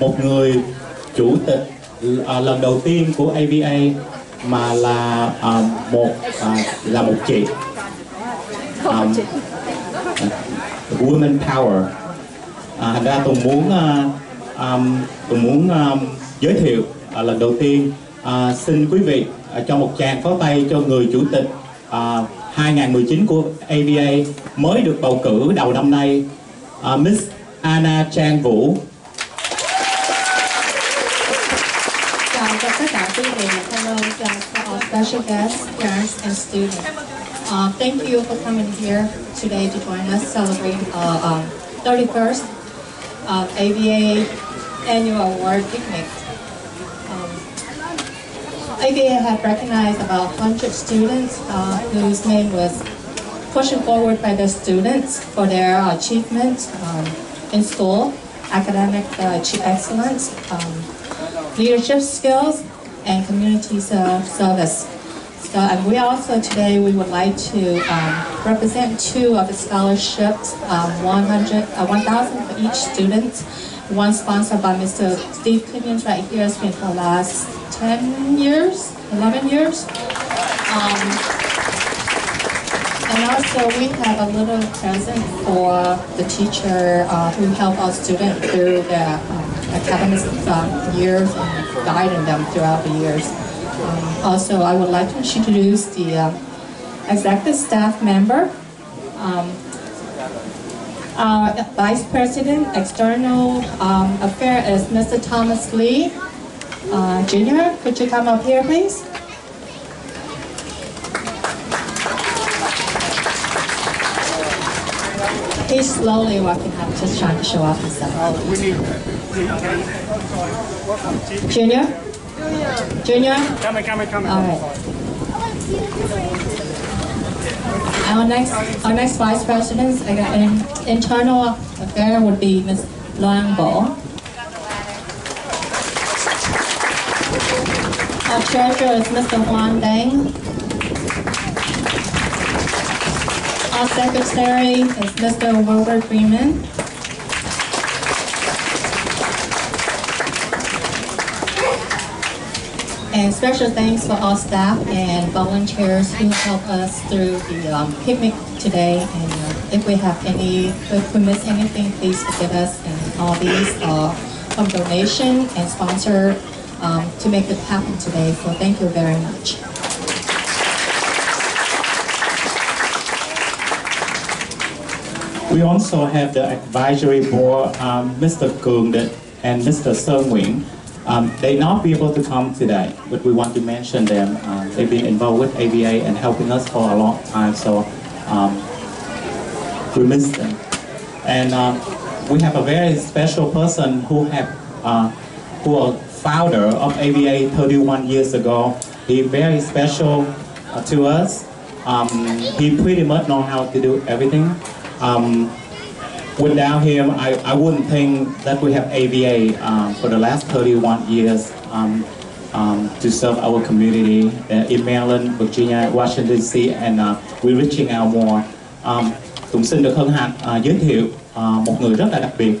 một người chủ tịch à, lần đầu tiên của AVA mà là à, một à, là một chị. Um, women power. À, thành ra tùng muốn uh, um, tùng muốn um, giới thiệu uh, lần đầu tiên uh, xin quý vị uh, cho một tràng pháo tay cho người chủ tịch uh, 2019 của AVA mới được bầu cử đầu năm nay. Uh, Miss Anna Trang Vũ special guests parents and students. Uh, thank you for coming here today to join us celebrate our um, 31st uh, AVA annual award picnic. Um, AVA have recognized about 100 students uh, whose name was pushed forward by the students for their achievements um, in school, academic uh, excellence, um, leadership skills, and community service. So, and we also today we would like to um, represent two of the scholarships, um, 100, uh, 1,000 for each student. One sponsored by Mr. Steve Clemens right here has been for the last 10 years, 11 years. Um, and also we have a little present for the teacher uh, who help our student through their um, academic uh, years and guiding them throughout the years. Um, also, I would like to introduce the uh, executive staff member. Um, our Vice President, External um, Affairs is Mr. Thomas Lee. Uh, Junior, could you come up here, please? He's slowly walking up, just trying to show off himself. Junior? Junior? Coming, coming, coming. All right. Our next, our next vice president, again, internal affair would be Ms. Loan Bo. Our treasurer is Mr. Juan Deng. Our secretary is Mr. Wilbur Freeman. And special thanks for all staff and volunteers who help us through the um, picnic today. And uh, if we have any, if we miss anything, please forgive us. And all these are from donation and sponsor um, to make it happen today. So thank you very much. We also have the advisory board, um, Mr. Kung and Mr. Seo Nguyen. Um, they not be able to come today, but we want to mention them. Uh, they've been involved with ABA and helping us for a long time, so um, we miss them. And uh, we have a very special person who have uh, who are founder of ABA 31 years ago. He very special uh, to us. Um, he pretty much know how to do everything. Um, without him, I, I wouldn't think that we have AVA um, for the last 31 years um, um, to serve our community uh, in Maryland, Virginia, Washington DC, and uh, we're reaching out more. Um, cũng xin được hân hạnh uh, giới thiệu uh, một người rất là đặc biệt.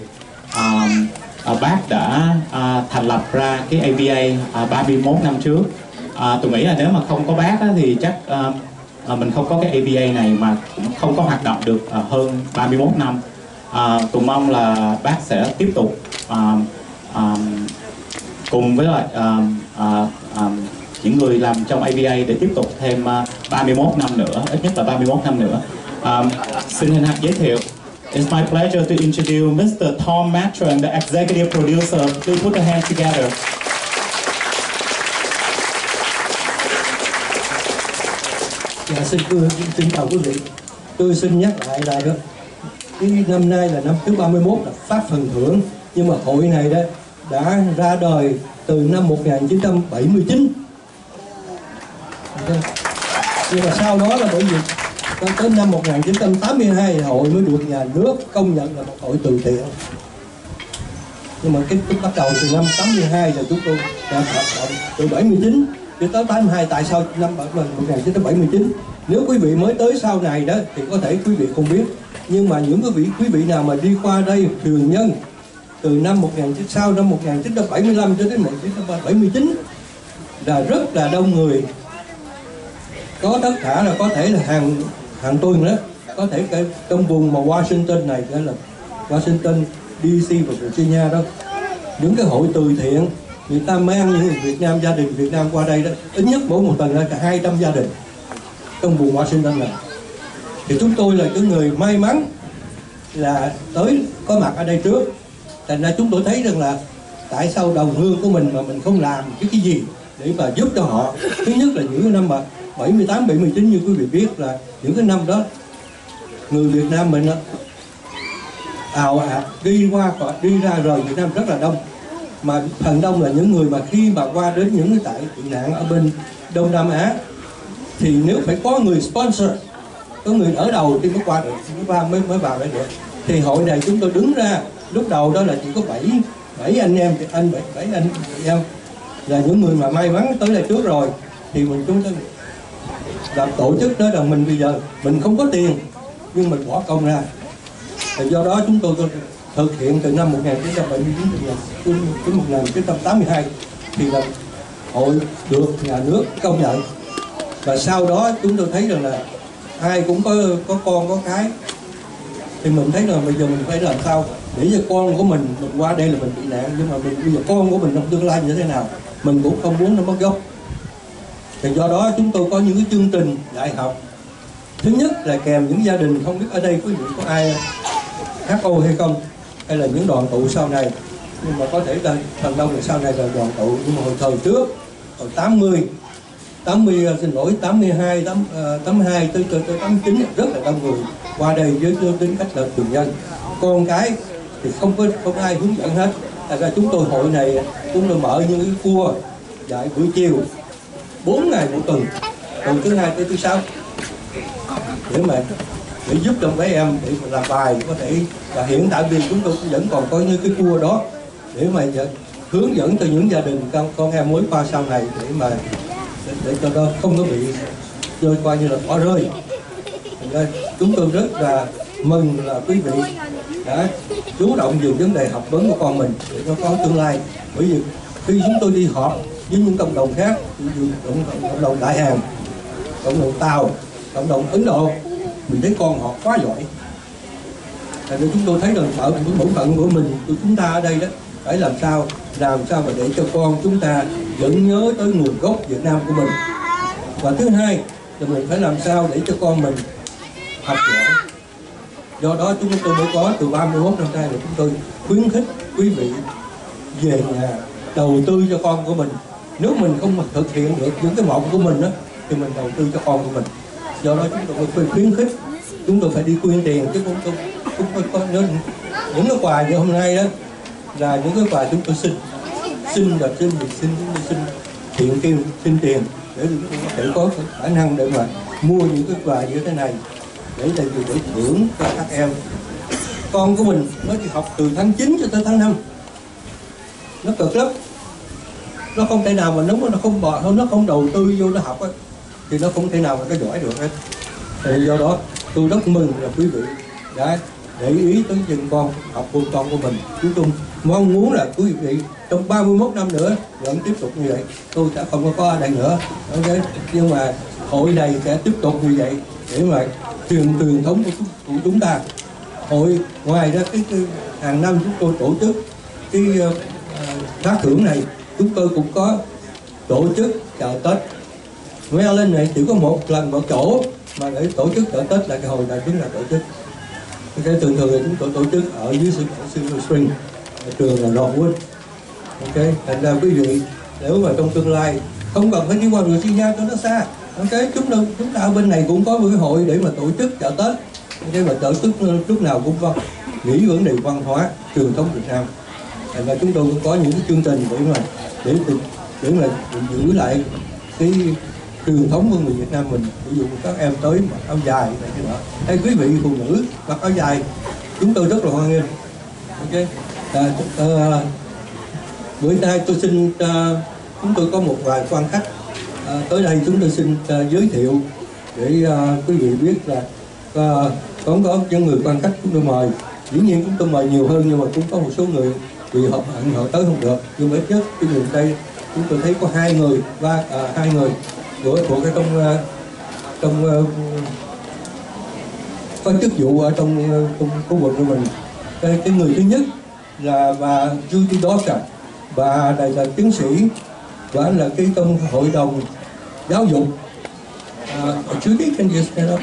Um, uh, bác đã uh, thành lập ra cái AVA uh, 31 năm trước. Uh, tôi nghĩ là nếu mà không có bác á, thì chắc uh, à, mình không có cái ABA này mà cũng không có hoạt động được à, hơn 31 năm. À, Tùng mong là bác sẽ tiếp tục à, à, cùng với lại à, à, à, những người làm trong ABA để tiếp tục thêm à, 31 năm nữa, ít nhất là 31 năm nữa. À, xin hân hạnh giới thiệu. It's my pleasure to introduce Mr. Tom Matron, the executive producer. Please put the hands together. Dạ, xin, xin chào quý vị. Tôi xin nhắc lại là đó. Cái năm nay là năm thứ 31 là phát phần thưởng nhưng mà hội này đó đã ra đời từ năm 1979 dạ. nhưng mà sau đó là bởi vì tới năm 1982 hội mới được nhà nước công nhận là một hội từ thiện nhưng mà cái, cái bắt đầu từ năm 82 là chúng tôi đã hoạt động từ 79 cho tới 82 tại sao năm 1979 nếu quý vị mới tới sau này đó, thì có thể quý vị không biết. Nhưng mà những quý vị quý vị nào mà đi qua đây thường nhân, từ năm 1900 sau năm 1975 cho đến 1979 là rất là đông người. Có tất cả là có thể là hàng hàng tuần đó. Có thể cái, trong vùng mà Washington này đó là Washington DC và Virginia đó. Những cái hội từ thiện người ta mang những người Việt Nam gia đình Việt Nam qua đây đó ít nhất mỗi một tuần là cả 200 gia đình trong vùng Washington này. Thì chúng tôi là những người may mắn là tới có mặt ở đây trước. Thành ra chúng tôi thấy rằng là tại sao đồng hương của mình mà mình không làm cái cái gì để mà giúp cho họ. Thứ nhất là những cái năm mà 78 79 như quý vị biết là những cái năm đó người Việt Nam mình đó, ào ạt đi qua đi ra rời Việt Nam rất là đông mà phần đông là những người mà khi mà qua đến những cái tại tị nạn ở bên Đông Nam Á thì nếu phải có người sponsor có người ở đầu thì mới qua được mới qua mới mới vào đây được. Thì hội này chúng tôi đứng ra lúc đầu đó là chỉ có bảy bảy anh em thì anh bảy, bảy anh chị em. Là những người mà may mắn tới đây trước rồi thì mình chúng tôi làm tổ chức đó là mình bây giờ mình không có tiền nhưng mình bỏ công ra. Thì do đó chúng tôi thực hiện từ năm 1979 đến đến 1982 thì là hội được nhà nước công nhận. Và sau đó chúng tôi thấy rằng là ai cũng có có con, có cái, thì mình thấy là bây giờ mình phải làm sao để cho con của mình mình qua đây là mình bị nạn. Nhưng mà mình, bây giờ con của mình trong tương lai như thế nào, mình cũng không muốn nó mất gốc. Thì do đó chúng tôi có những cái chương trình dạy học. Thứ nhất là kèm những gia đình không biết ở đây có những, có ai HO hay không hay là những đoàn tụ sau này. Nhưng mà có thể là phần đông là sau này là đoàn tụ nhưng mà hồi thời trước hồi 80 80 à, xin lỗi 82 8, 82 tới tới, tới 89 rất là đông người qua đây với tính cách là thường dân con cái thì không có không ai hướng dẫn hết. Tại ra chúng tôi hội này chúng tôi mở những cái cua dạy buổi chiều 4 ngày một tuần từ thứ hai tới thứ sáu. Để mà? Để giúp cho mấy em để mà làm bài có thể và hiện tại vì chúng tôi vẫn còn có những cái cua đó. Để mà hướng dẫn cho những gia đình con, con em mới qua sau này để mà để, để cho nó không có bị rơi qua như là bỏ rơi. Nên chúng tôi rất là mừng là quý vị đã chú động về vấn đề học vấn của con mình để nó có tương lai. Bởi vì khi chúng tôi đi họp với những cộng đồng khác ví dụ cộng, cộng đồng đại hàn cộng đồng tàu cộng đồng ấn độ mình thấy con họ quá giỏi. Tại vì chúng tôi thấy rằng ở cái bổn phận của mình của chúng ta ở đây đó phải làm sao làm sao mà để cho con chúng ta vẫn nhớ tới nguồn gốc Việt Nam của mình. Và thứ hai là mình phải làm sao để cho con mình học giỏi. Do đó chúng tôi mới có từ 31 năm nay là chúng tôi khuyến khích quý vị về nhà đầu tư cho con của mình. Nếu mình không thực hiện được những cái mộng của mình đó, thì mình đầu tư cho con của mình do đó chúng tôi phải khuyến khích chúng tôi phải đi quyên tiền chứ không tôi không có, những những cái quà như hôm nay đó là những cái quà chúng tôi xin. Xin là xin thì xin chúng tôi xin thiện kim xin tiền để chúng tôi có thể có khả năng để mà mua những cái quà như thế này để để để thưởng cho các em. Con của mình nó chỉ học từ tháng 9 cho tới tháng 5 nó cực lắm. Nó không thể nào mà nếu nó không bỏ nó không đầu tư vô nó học ấy, thì nó không thể nào mà nó giỏi được hết. Thì do đó tôi rất mừng là quý vị đã để ý tới chừng con học vô con của mình. Chúng tôi mong muốn là quý vị trong 31 năm nữa vẫn tiếp tục như vậy. Tôi sẽ không có có ở đây nữa. Ok? Nhưng mà hội này sẽ tiếp tục như vậy để mà truyền truyền thống của, của chúng ta. Hội ngoài ra cái, cái hàng năm chúng tôi tổ chức cái ờ, ờ, uh, phát thưởng này chúng tôi cũng có tổ chức chợ tết. Maryland này chỉ có một, lần một chỗ mà để tổ chức chợ tết là cái hồi đại chúng là tổ chức. Cái thường thường là chúng tôi tổ chức ở dưới sự Silver Spring, ở trường là Norwood ok, thành ra quý vị, nếu mà trong tương lai không cần phải đi qua Virginia cho nó xa, ok chúng ta chúng ta ở bên này cũng có một cái hội để mà tổ chức chợ tết. Ok, mà tổ chức ờ, lúc nào cũng vâng nghĩ vấn đề văn hóa, truyền thống Việt Nam. Thành ra chúng tôi cũng có những cái chương trình để mà, để để mà giữ lại cái truyền thống của người Việt Nam mình ví dụ các em tới mặc áo dài này kia đó. Hay quý vị phụ nữ mặc áo dài chúng tôi rất là hoan nghênh. Ok? À, à, bữa nay tôi xin à, chúng tôi có một vài quan khách. À, tới đây chúng tôi xin à, giới thiệu để à, quý vị biết là à, có có những người quan khách chúng tôi mời. Dĩ nhiên chúng tôi mời nhiều hơn nhưng mà cũng có một số người vì họ bận họ tới không được. Nhưng mà ít nhất cái người đây chúng tôi thấy có hai người ba à, hai người của của cái công ờ, công ờ, có chức vụ ở trong ờ, công trong khu vực của mình. Cái, cái người thứ nhất là bà Judy Dawson bà này là tiến sĩ và là cái trong hội đồng giáo dục. Uh, Judy can you stand up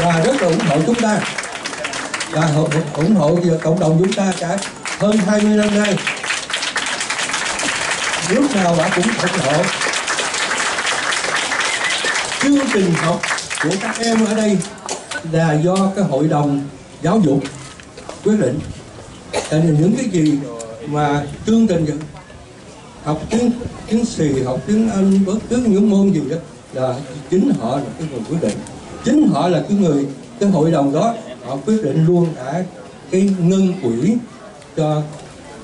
và rất là ủng hộ chúng ta. Và ủng hộ cộng đồng chúng ta cả. Hơn 20 năm nay lúc nào bà cũng ủng hộ chương trình học của các em ở đây là do cái hội đồng giáo dục quyết định. Cho nên những cái gì mà chương trình học tiếng tiếng sì học tiếng anh bất cứ những môn gì đó là chính họ là cái người quyết định. Chính họ là cái người cái hội đồng đó họ quyết định luôn cả cái ngân quỹ cho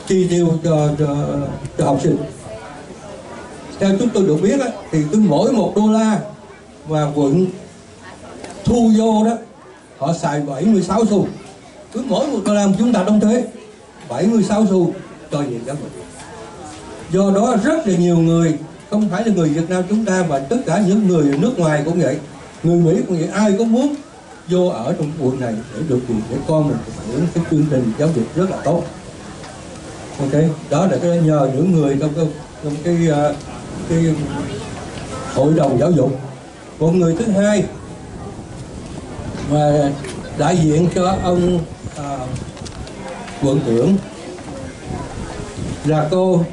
chi tiêu cho cho, cho học sinh theo chúng tôi được biết á, thì cứ mỗi một đô la mà quận thu vô đó họ xài 76 xu. Cứ mỗi một đô la mà chúng ta đóng thuế 76 xu cho nhìn các dục. Do đó rất là nhiều người không phải là người Việt Nam chúng ta mà tất cả những người nước ngoài cũng vậy. Người Mỹ cũng vậy ai cũng muốn vô ở trong quận này để được quyền để con mình được hưởng cái chương trình giáo dục rất là tốt. Ok đó là cái nhờ những người trong cái trong cái uh, cái hội đồng giáo dục. Còn người thứ hai mà đại diện cho ông à, quận trưởng là cô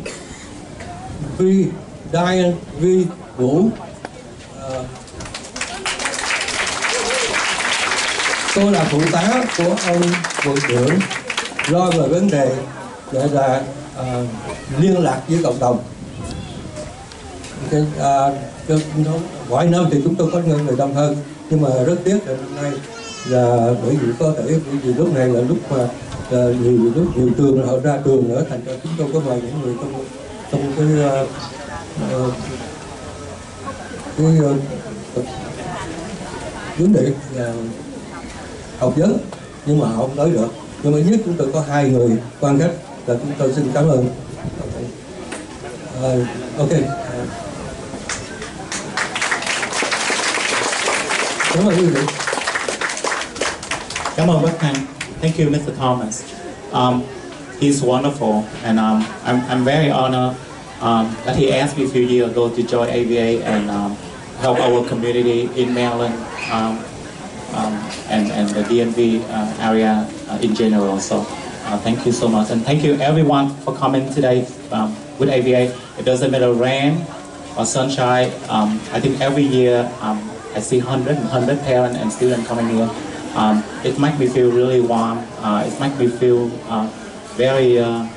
Vi Diane Vi Vũ. À, cô là phụ tá của ông quận trưởng. Lo về vấn đề gọi là à, liên lạc với cộng đồng cái, à, nó- mọi năm thì chúng tôi có người người đông hơn nhưng mà rất tiếc là năm nay là bởi vì có thể bởi vì lúc này là lúc mà là nhiều lúc nhiều trường họ ra trường nữa thành ra chúng tôi có mời những người trong trong cái à, à cái à, vấn đề là học vấn nhưng mà họ không tới được. Nhưng mà nhất chúng tôi có hai người quan khách là chúng tôi xin cảm ơn. Uh, ok. À, Bác Thanh. Thank you, Mr. Thomas. Um, he's wonderful, and um, I'm, I'm very honored um, that he asked me a few years ago to join AVA and um, help our community in Maryland um, um, and, and the DMV uh, area uh, in general. So uh, thank you so much, and thank you everyone for coming today with AVA. It doesn't matter rain or sunshine. I think every year I see 100 and 100 parents and students coming here. Um, it makes me feel really warm. Uh, it makes me feel uh, very uh,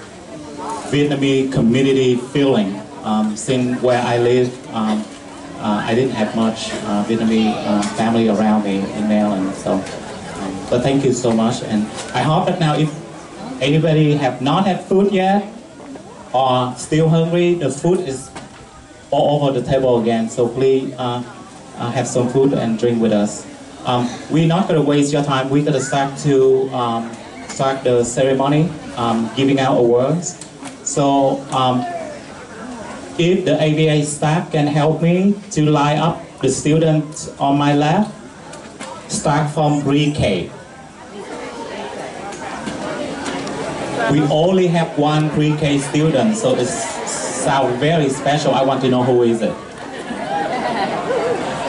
Vietnamese community feeling. Um, since where I live, um, uh, I didn't have much uh, Vietnamese uh, family around me in Maryland. So, um, but thank you so much, and I hope that now if anybody have not had food yet or still hungry, the food is all over the table again. So please uh, have some food and drink with us. Um, we're not going to waste your time. We're going to start to um, start the ceremony, um, giving out awards. So um, if the AVA staff can help me to line up the students on my left, start from pre-K. We only have one pre-K student, so it sounds very special. I want to know who is it.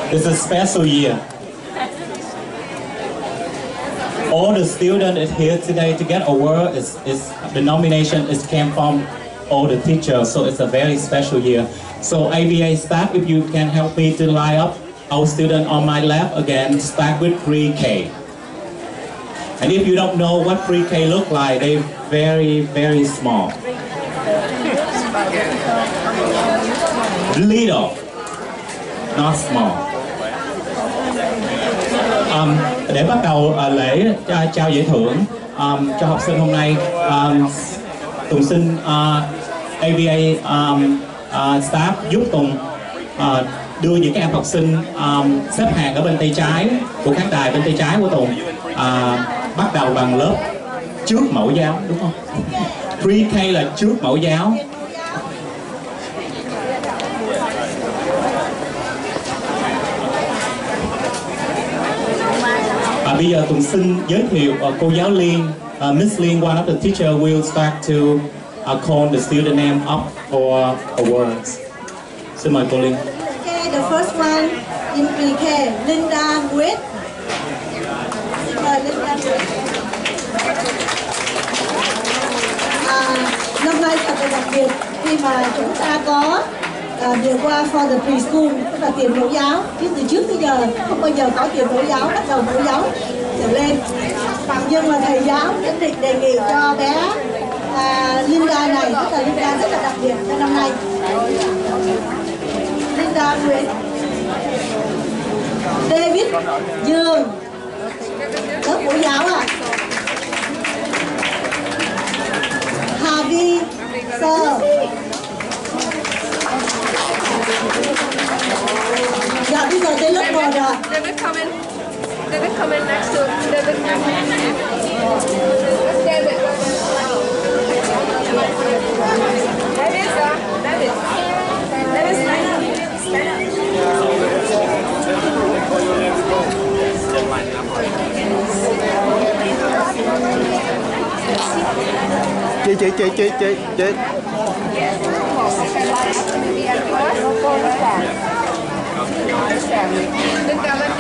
It's a special year. All the students here today to get award. Is is the nomination is came from all the teachers, so it's a very special year. So AVA staff, if you can help me to line up our student on my left again, start with pre-K. And if you don't know what pre-K look like, they very, very small. Little, not small. Um, để bắt đầu uh, lễ uh, trao giải thưởng um, cho học sinh hôm nay, um, Tùng xin ờ, uh, AVA um, uh, staff giúp Tùng uh, đưa những các em học sinh um, xếp hàng ở bên tay trái của khán đài bên tay trái của Tùng. Uh, bắt đầu bằng lớp trước mẫu giáo đúng không? Pre-K là trước mẫu giáo. Bây giờ Tùng xin giới thiệu uh, cô giáo Liên, uh, Miss Liên, one of the teacher will start to ờ, uh, call the student name up for awards. Xin mời cô Liên. Okay, the first one in PK, Linda Nguyệt. Xin mời Linda Nguyệt. À, năm nay thật là đặc biệt khi mà chúng ta có Ờ, à, điều qua for the preschool tức là tiền mẫu giáo. Chứ từ trước tới giờ không bao giờ có tiền mẫu giáo bắt đầu mẫu giáo trở lên. Nhưng mà thầy giáo nhất định đề nghị cho bé à, Linda này tức là Linda rất là đặc biệt cho năm nay. Linda Nguyễn David Dương lớp mẫu giáo à Hà Vi Sơ. Dạ bây giờ tới lớp 1 rồi David come in. David come in next to David. David. David, sir. David. David, stand up. Stand up. chị chị chị chị chị chị Đừng cảm ơn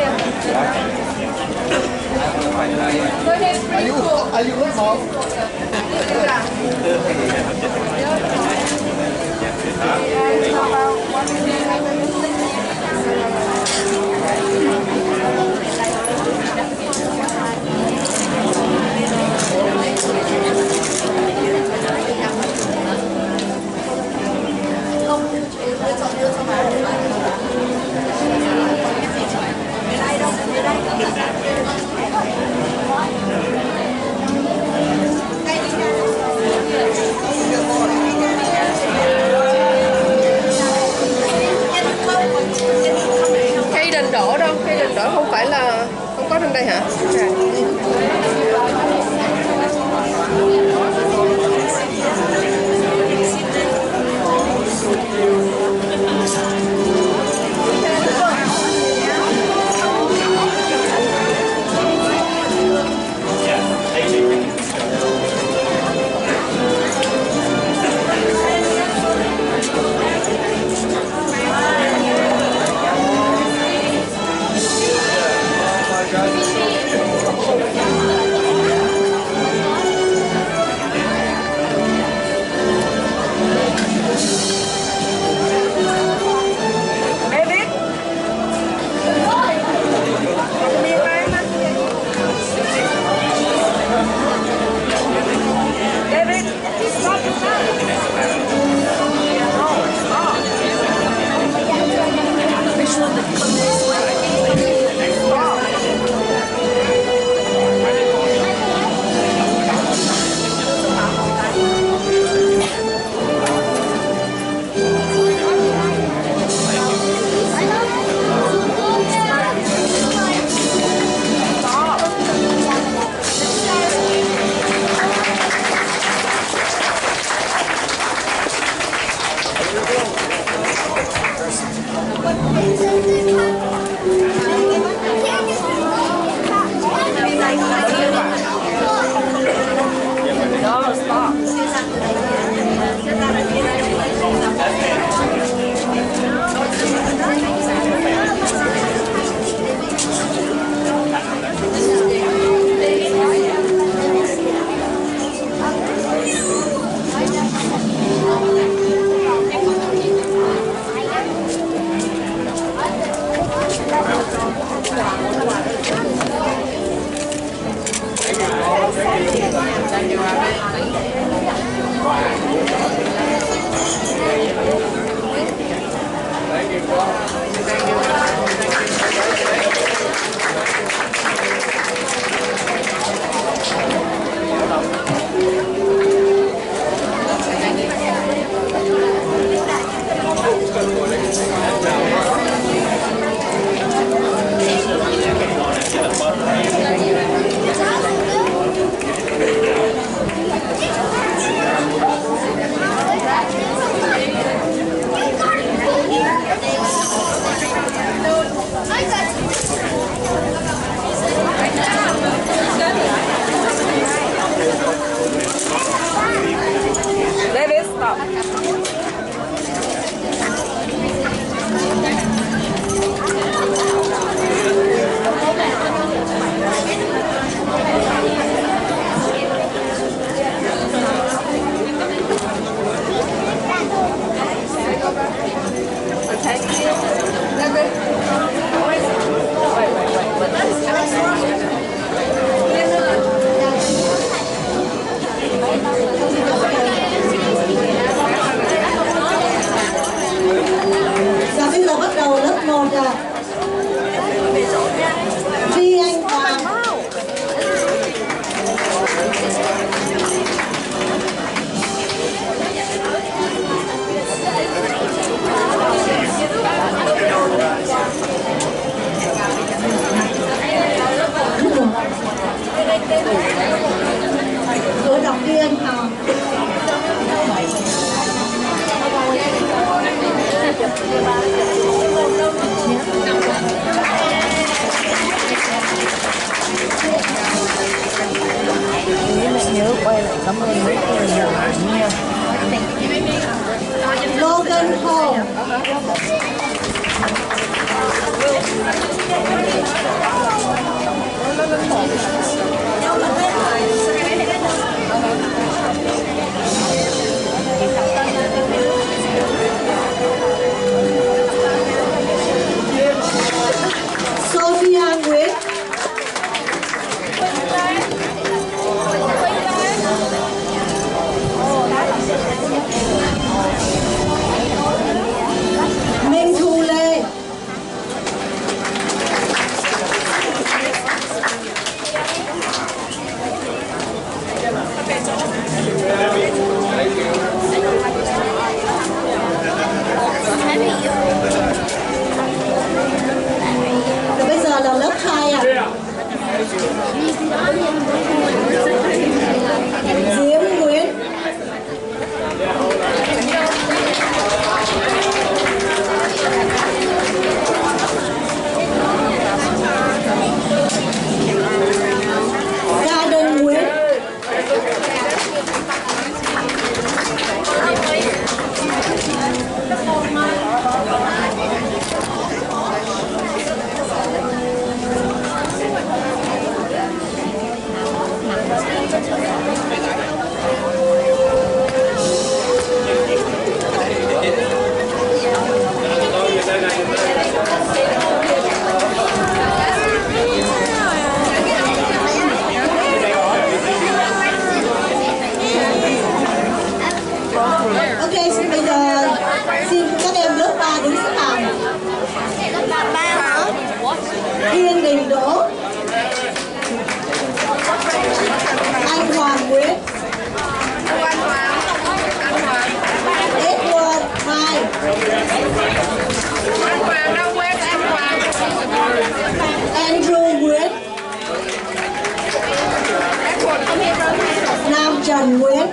Wait! Nguyễn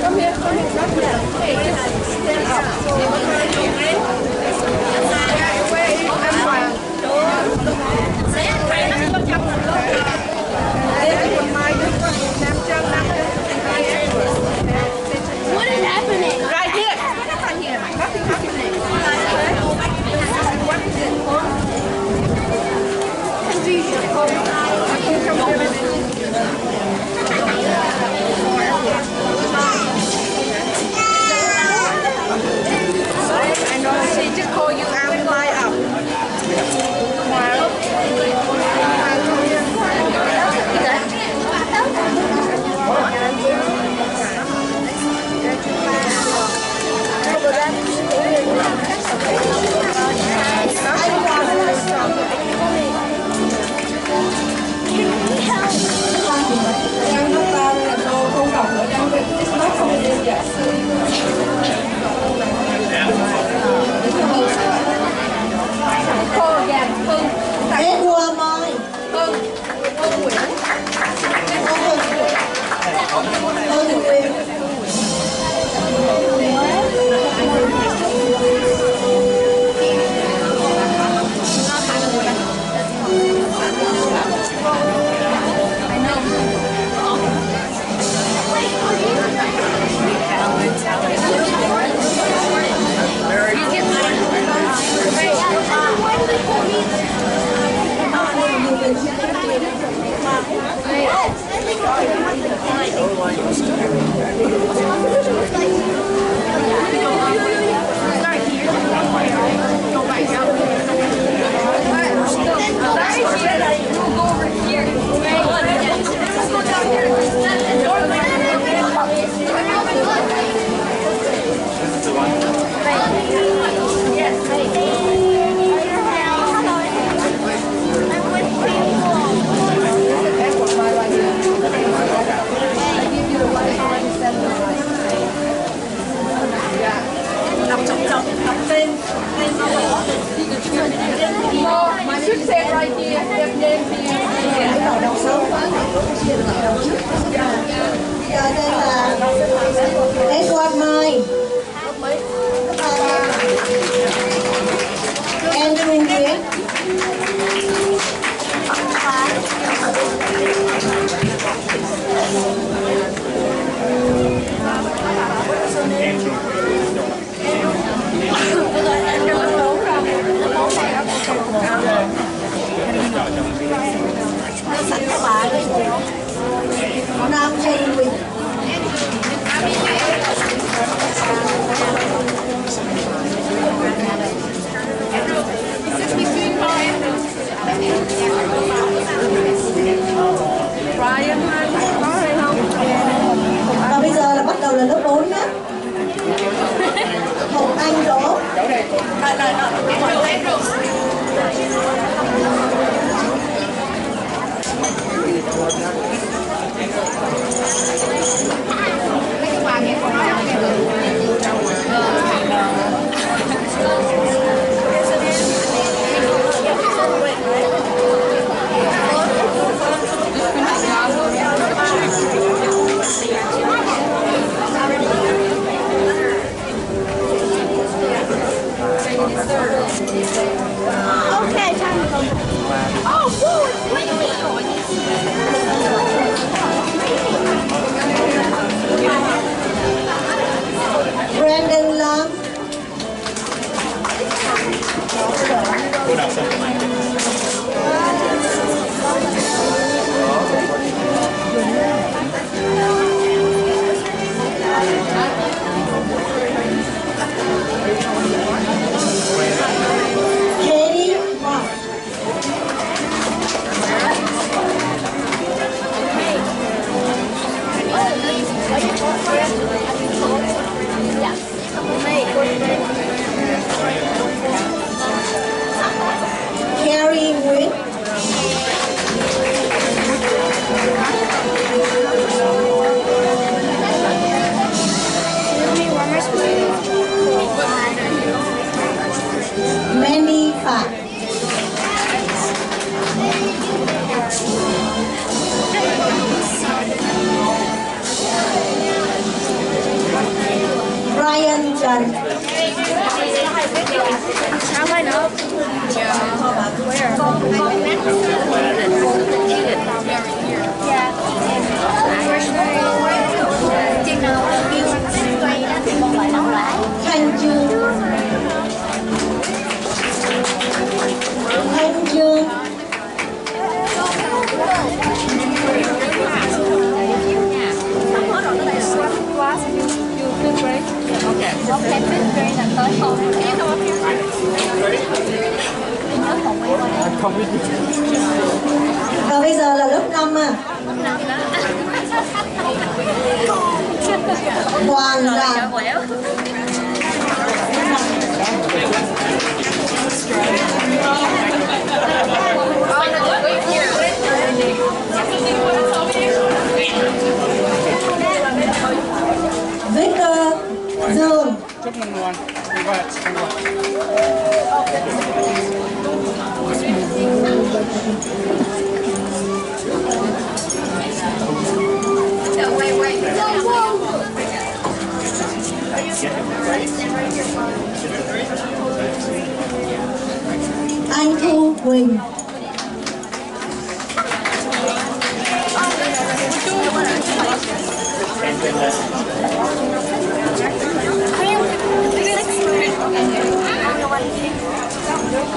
Come here, come here, come here. Just stand up. got it. How I know? Yeah. Where? Không biết đây. Và bây giờ là lớp 5 à Hoàng là Victor ờ, Dương chúc mừng luôn như vậy như vậy Anh Thu Quỳnh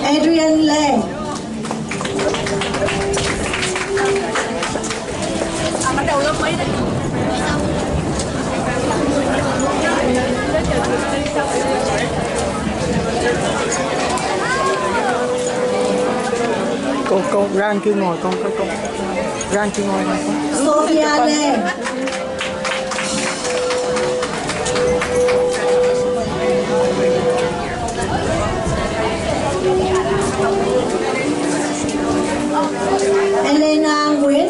Adrian Lê. Bắt đầu lớp mấy đấy? cô cô Ran kia ngồi con con con Ran kia ngồi này con. Sophia Lê Nguyễn.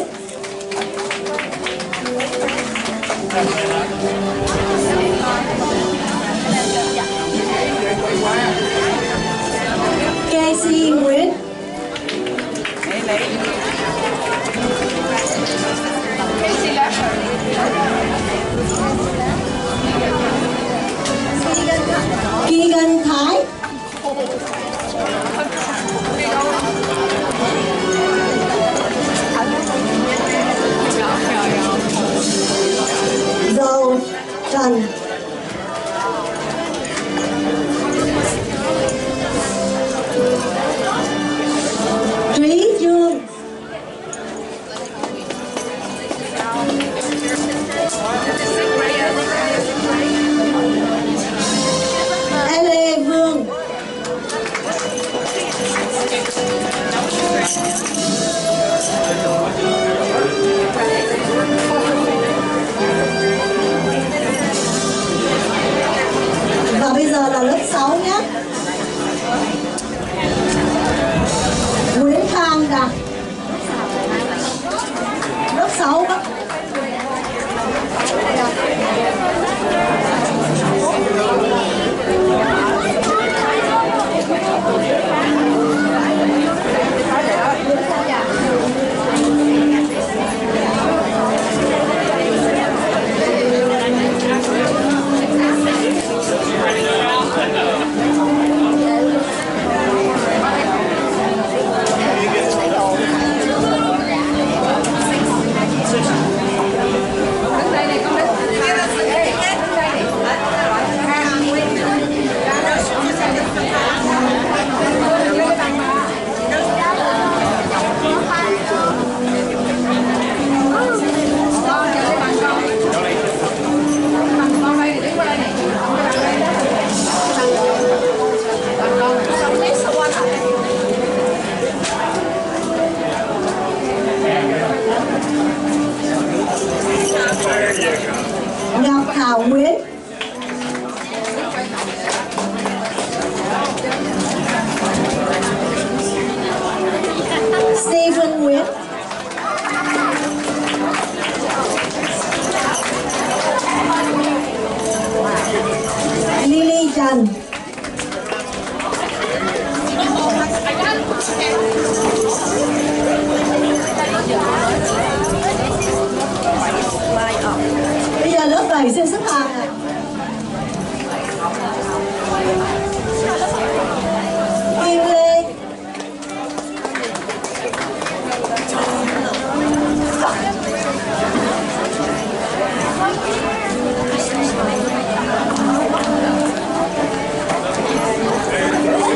Casey Nguyễn. Kigan Thái. Though done. xấu nhé. xin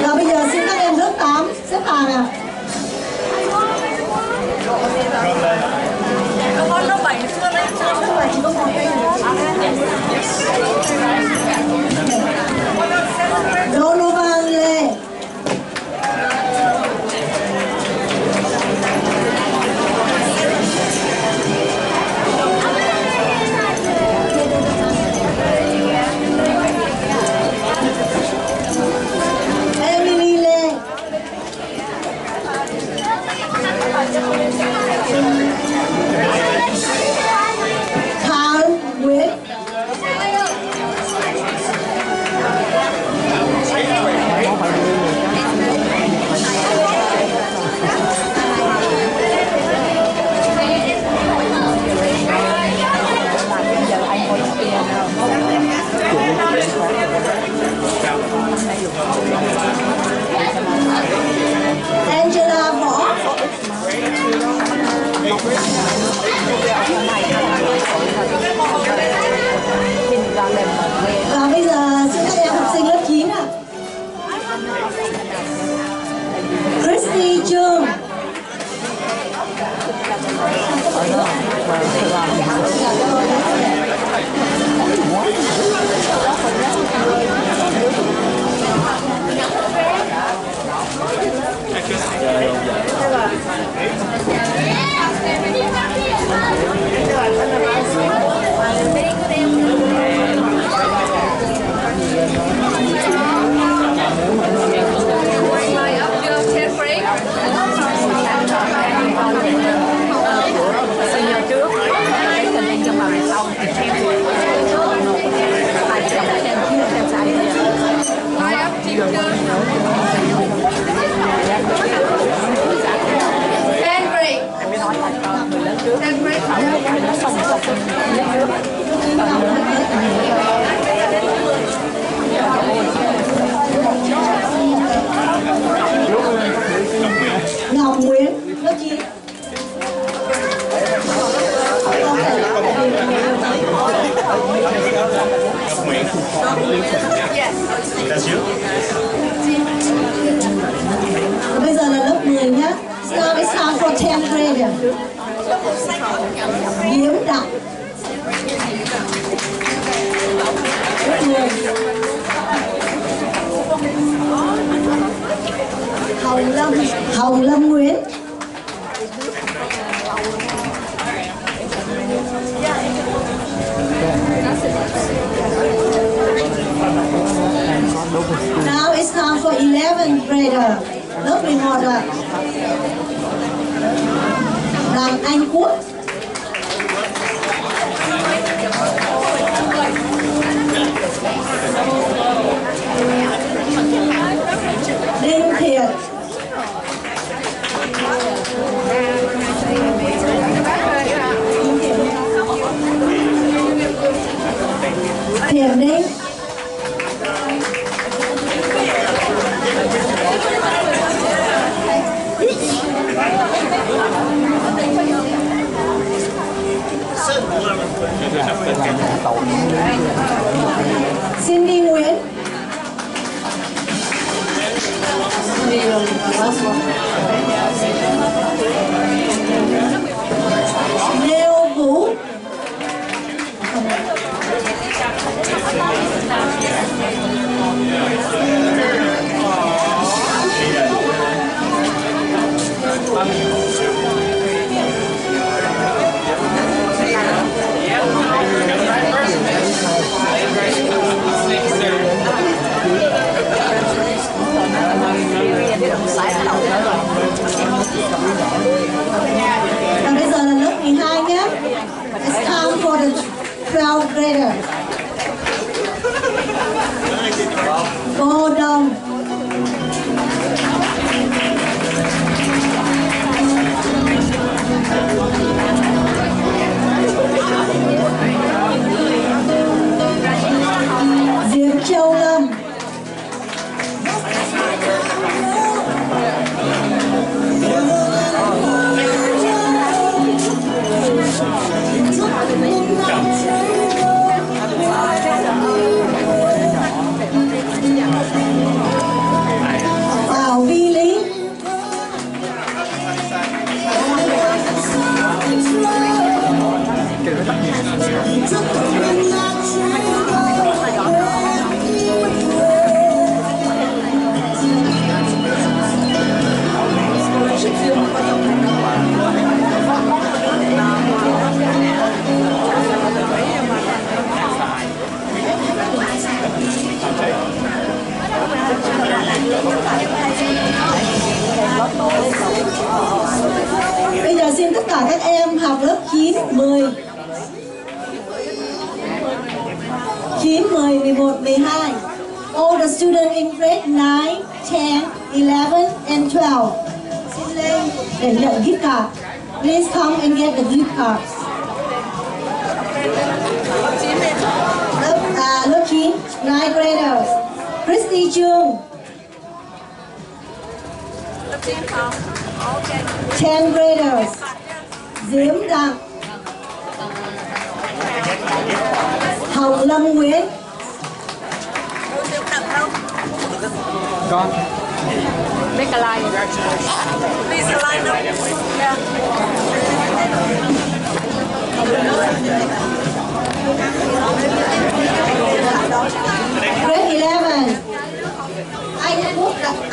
Rồi bây giờ xin các em lớp 8 xếp hàng nào. 是吧？Bây giờ là lớp 10 nhé. star it's time for 10th grade. Điếu đọc. Lớp 10. Hồng Lâm, Hồng Lâm Nguyễn. Yeah. Now it's time for eleven grader lớp 11 ạ. Đặng Anh Quốc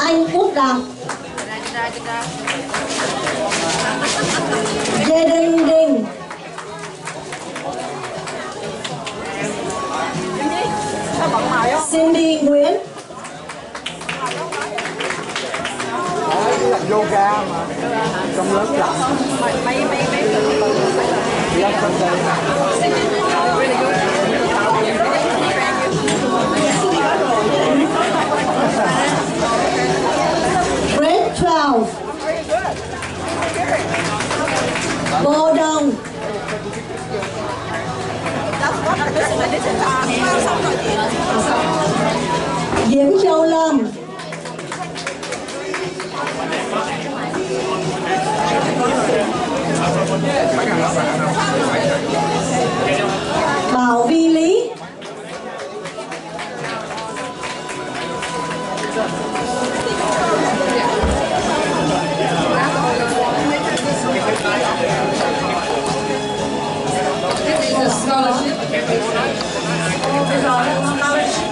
Anh Quốc Đàm Lê Đinh Đình. Cindy Nguyễn. Yoga mà trong lớp lạnh mấy Sunday Grade 12 Bồ Đồng. Diễm Châu Lâm Bảo Vi Lý. Oh, my God.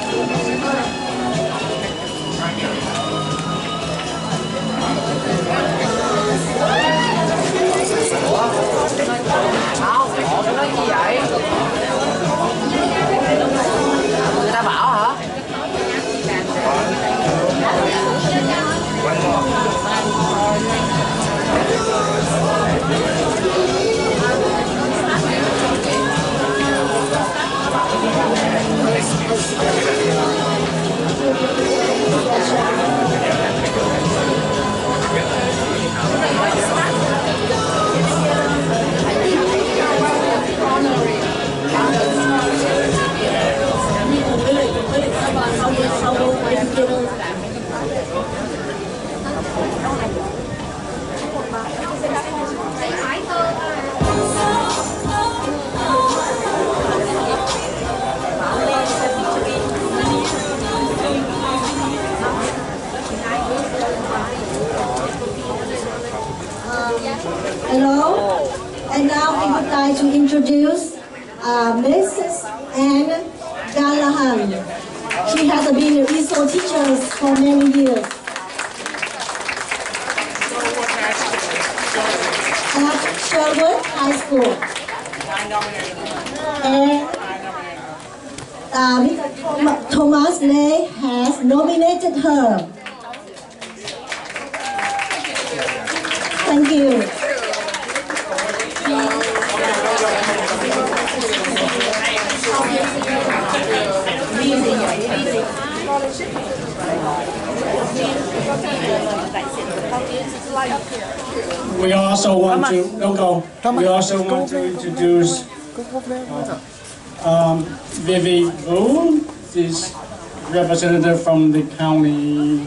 We also want to introduce um, Vivi Vu, this representative from the county.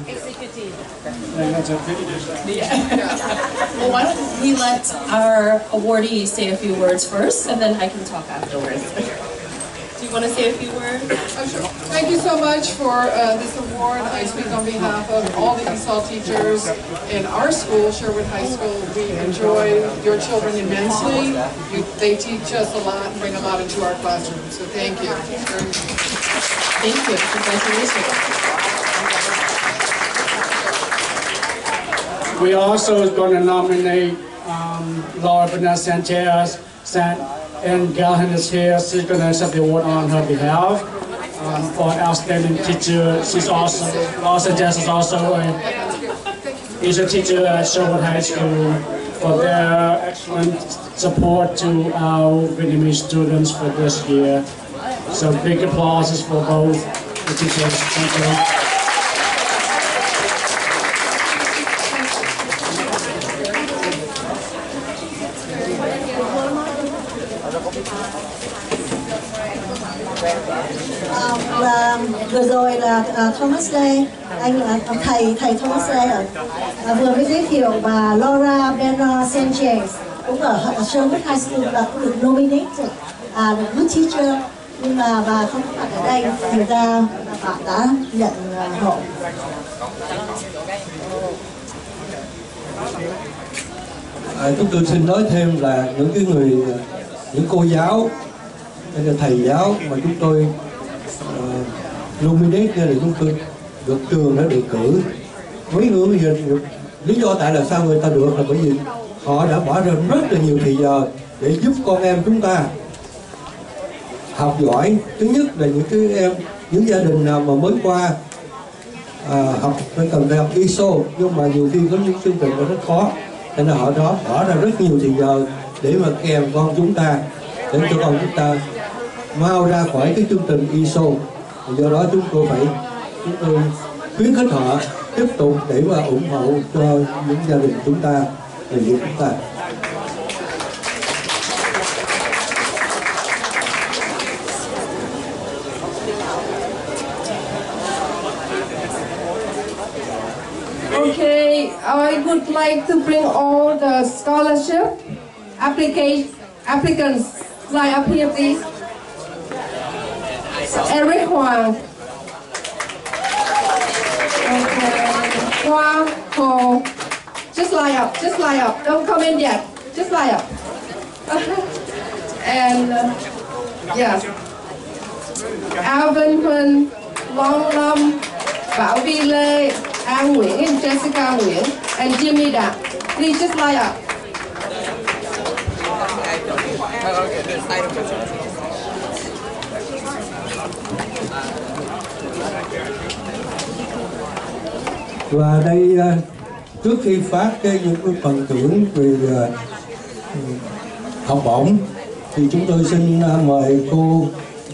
That's a pretty- Well, why don't we let our awardee say a few words first, and then I can talk afterwards. Do you want to say a few words? Sure. Thank you so much for uh, this award. I speak on behalf of all the ESOL teachers in our school, Sherwood High School. We enjoy your children immensely. You- They teach us a lot and bring a lot into our classroom, so thank you. Thank you. Congratulations. We also going to nominate um, Laura Bernard Sanchez, San, and Galhan is here. She's going to accept the award on her behalf um, for outstanding teacher. She's also, Laura Sanchez is also a teacher at Sherwood High School for their excellent support to our Vietnamese students for this year. So big applause for both the teachers. Thank you. uh, Thomas Lê. Anh uh, thầy thầy Thomas Lê ở, uh, vừa mới giới thiệu bà Laura Bernard Sanchez. Cũng ở, ở Sherwood High School và cũng được nominated à, được good teacher nhưng mà bà không có mặt ở đây thành ra bạn đã nhận uh, hộ. À, chúng tôi xin nói thêm là những cái người những cô giáo hay là thầy giáo mà chúng tôi uh, nominate hay là chúng tôi được trường đã đề cử. Mấy người bây giờ lý do tại là sao người ta được là bởi vì họ đã bỏ ra rất là nhiều thời giờ để giúp con em chúng ta học giỏi. Thứ nhất là những cái em những gia đình nào mà mới qua à, học phải cần phải học ISO nhưng mà nhiều khi có những chương trình nó rất khó. Nên là họ đó bỏ ra rất nhiều thời giờ để mà kèm con chúng ta để cho con chúng ta mau ra khỏi cái chương trình ISO do đó chúng tôi phải chúng tôi khuyến khích họ tiếp tục để mà ủng hộ cho những gia đình chúng ta người việt chúng ta Okay, I would like to bring all the scholarship applica- applicants fly up here, please. Eric Hoàng, Okay. Hoa Hồ Just lie up, just lie up. Don't come in yet. Just lie up. and uh, yeah. Alvin Huân, Long Lâm, Bảo Vi Lê, An Nguyễn and Jessica Nguyễn, and Jimmy Đạt. Please just lie up. Và đây à, trước khi phát cái những cái phần thưởng về à, học bổng thì chúng tôi xin à, mời cô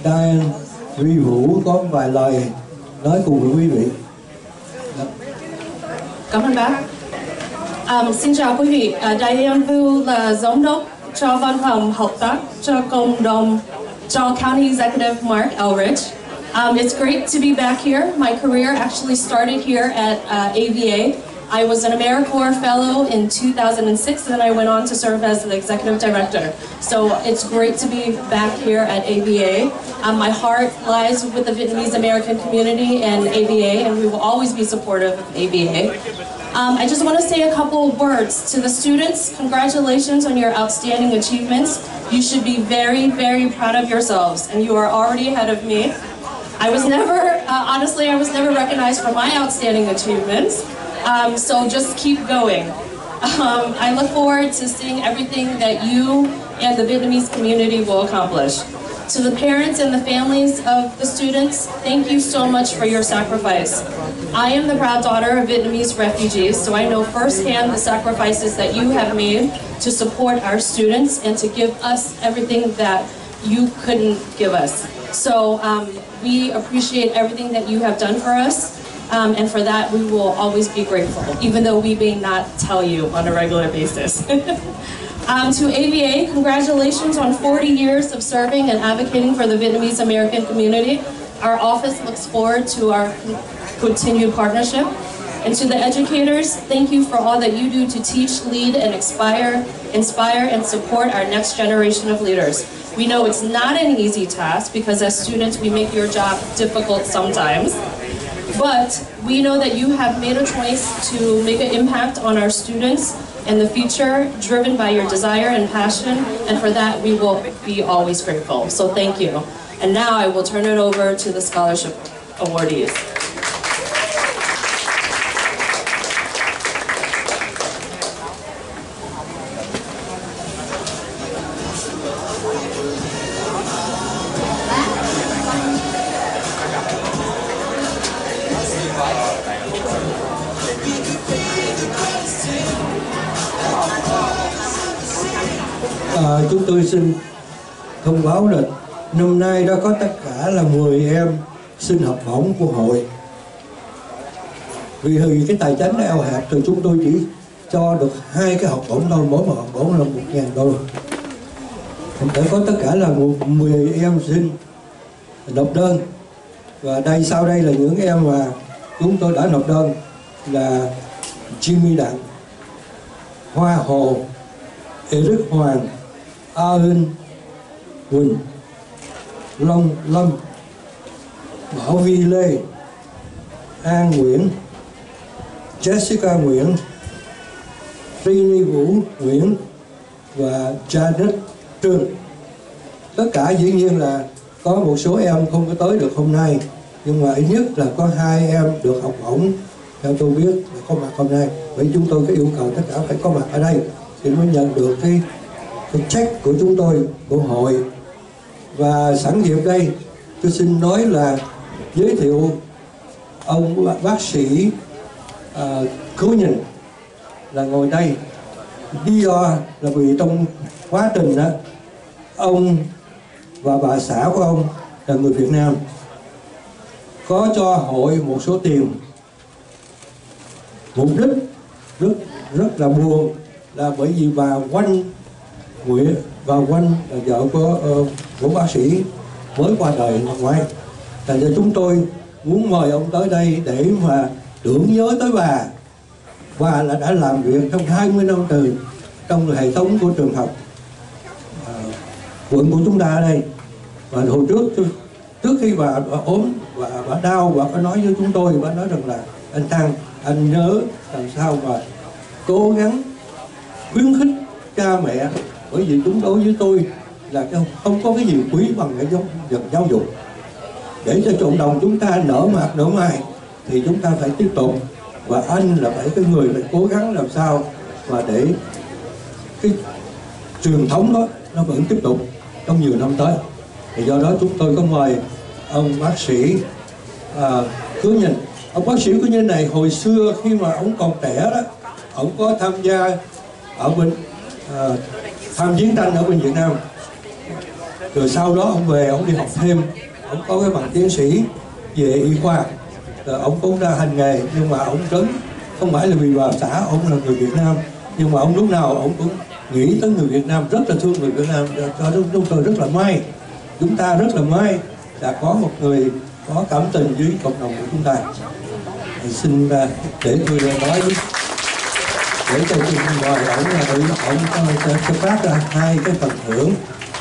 Đan Huy Vũ có vài lời nói cùng với quý vị. Dạ. Cảm ơn bác. Um, xin chào quý vị, đây em Vu là giám đốc cho văn phòng hợp tác cho cộng đồng cho County Executive Mark Elrich. Um, it's great to be back here. My career actually started here at uh, AVA. I was an AmeriCorps Fellow in 2006, and then I went on to serve as the Executive Director. So it's great to be back here at AVA. Um, my heart lies with the Vietnamese American community and AVA, and we will always be supportive of AVA. Um, I just want to say a couple of words to the students. Congratulations on your outstanding achievements. You should be very, very proud of yourselves, and you are already ahead of me. I was never, uh, honestly, I was never recognized for my outstanding achievements. Um, so just keep going. Um, I look forward to seeing everything that you and the Vietnamese community will accomplish. To the parents and the families of the students, thank you so much for your sacrifice. I am the proud daughter of Vietnamese refugees, so I know firsthand the sacrifices that you have made to support our students and to give us everything that you couldn't give us. So um, we appreciate everything that you have done for us. Um, and for that, we will always be grateful, even though we may not tell you on a regular basis. um, to AVA, congratulations on 40 years of serving and advocating for the Vietnamese American community. Our office looks forward to our continued partnership. And to the educators, thank you for all that you do to teach, lead, and inspire, inspire and support our next generation of leaders. We know it's not an easy task because as students, we make your job difficult sometimes. But we know that you have made a choice to make an impact on our students and the future, driven by your desire and passion, and for that we will be always grateful. So thank you. And now I will turn it over to the scholarship awardees. Sinh. Xin thông báo là năm nay đã có tất cả là 10 em xin học bổng của hội. Vì vì cái tài chính eo hẹp thì chúng tôi chỉ cho được hai cái học bổng thôi, mỗi một học bổng là một ngàn đô. Không thể có tất cả là một 10 em xin nộp đơn. Và đây sau đây là những em mà chúng tôi đã nộp đơn là Jimmy Đặng, Hoa Hồ, Eric Hoàng, A Hinh, Quỳnh, Long Lâm, Bảo Vi Lê, An Nguyễn, Jessica Nguyễn, Rini Vũ Nguyễn và Janet Trương. Tất cả dĩ nhiên là có một số em không có tới được hôm nay nhưng mà ít nhất là có hai em được học bổng theo tôi biết là có mặt hôm nay. Vậy chúng tôi có yêu cầu tất cả phải có mặt ở đây thì mới nhận được cái cái check của chúng tôi của hội. Và sẵn dịp đây tôi xin nói là giới thiệu ông bác sĩ ờ, uh, cứu nhìn là ngồi đây. Lý do là vì trong quá trình đó ông và bà xã của ông là người Việt Nam có cho hội một số tiền. Mục đích rất rất là buồn là bởi vì bà Quanh Nguyễn và Quanh là vợ của uh, của bác sĩ mới qua đời năm ngoái. Thành ra chúng tôi muốn mời ông tới đây để mà tưởng nhớ tới bà. Và là đã làm việc trong 20 năm từ trong hệ thống của trường học à, quận của chúng ta ở đây. Và hồi trước trước khi bà, bà ốm và bà đau bà có nói với chúng tôi bà nói rằng là anh Tăng anh nhớ làm sao mà cố gắng khuyến khích cha mẹ bởi vì chúng đối với tôi là không có cái gì quý bằng cái giáo, giáo dục. Để cho cộng đồng chúng ta nở mặt nở mày thì chúng ta phải tiếp tục. Và anh là phải cái người phải cố gắng làm sao và để cái truyền thống đó nó vẫn tiếp tục trong nhiều năm tới. Thì do đó chúng tôi có mời ông bác sĩ à, cứ nhìn. Ông bác sĩ cứ như này hồi xưa khi mà ông còn trẻ đó ông có tham gia ở bên à, tham chiến tranh ở bên Việt Nam. Rồi sau đó ông về, ông đi học thêm. Ông có cái bằng tiến sĩ về y khoa. Rồi ông cũng ra hành nghề, nhưng mà ông trấn không phải là vì bà xã, ông là người Việt Nam. Nhưng mà ông lúc nào ông cũng nghĩ tới người Việt Nam, rất là thương người Việt Nam. Cho chúng tôi rất là may. Chúng ta rất là may đã có một người có cảm tình với cộng đồng của chúng ta. Thì xin à, để tôi nói để cho chị mời ổng là để ông sẽ, sẽ phát ra hai cái phần thưởng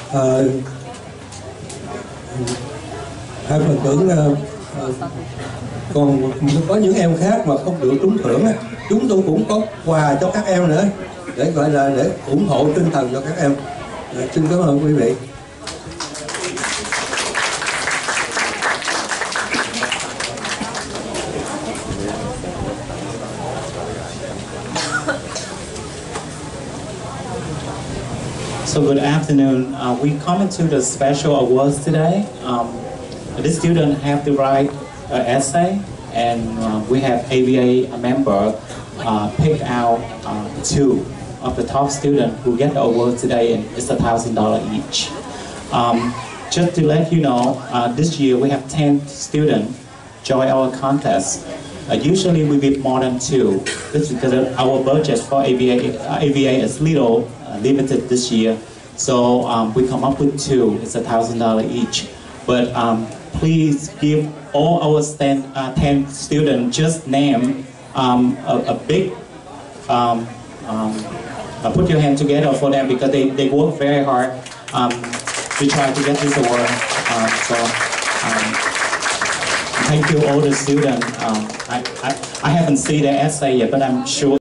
uh, hai phần thưởng uh, còn có những em khác mà không được trúng thưởng chúng tôi cũng có quà cho các em nữa để gọi là để ủng hộ tinh thần cho các em. À, xin cảm ơn quý vị. So good afternoon. Uh, we come into the special awards today. Um, this student have to write an essay, and uh, we have AVA member uh, pick out uh, two of the top students who get the award today, and it's a thousand dollar each. Um, just to let you know, uh, this year we have 10 students join our contest. Uh, usually we get more than two. This is because our budget for AVA, uh, AVA is little limited this year. So um, we come up with two. It's a thousand dollar each. But um, please give all our stand, uh, 10 students just name um, a, a, big, um, um, uh, put your hand together for them because they, they work very hard um, to try to get this award. Uh, so thank you all the students. I, I, I haven't seen the essay yet, but I'm sure